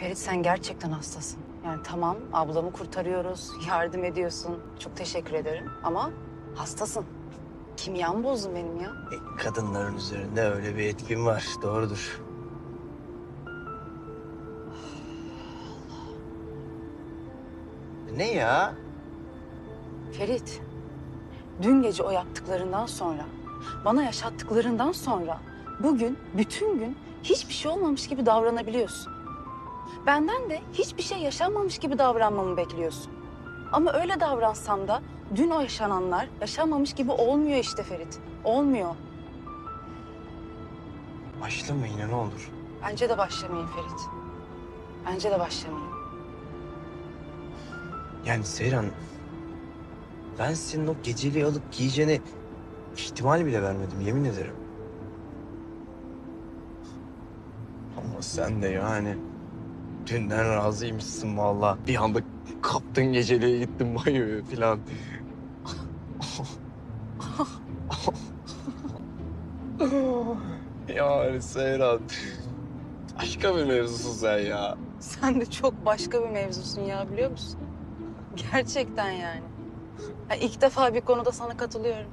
Ferit sen gerçekten hastasın. Yani tamam ablamı kurtarıyoruz, yardım ediyorsun. Çok teşekkür ederim ama hastasın. Kimyamı bozdun benim ya. E, kadınların üzerinde öyle bir etkin var. Doğrudur. Ne ya? Ferit, dün gece o yaptıklarından sonra, bana yaşattıklarından sonra bugün bütün gün hiçbir şey olmamış gibi davranabiliyorsun. Benden de hiçbir şey yaşanmamış gibi davranmamı bekliyorsun. Ama öyle davransam da dün o yaşananlar yaşanmamış gibi olmuyor işte Ferit. Olmuyor. Başlama yine ne olur. Bence de başlamayın Ferit. Bence de başlamayın. Yani Seyran... Ben senin o geceliği alıp giyeceğine ihtimal bile vermedim yemin ederim. Ama sen de yani dünden razıymışsın vallahi. Bir anda kaptın geceliğe gittin banyoya falan. yani Seyran başka bir mevzusun sen ya. Sen de çok başka bir mevzusun ya biliyor musun? Gerçekten yani. Ha, ilk defa bir konuda sana katılıyorum.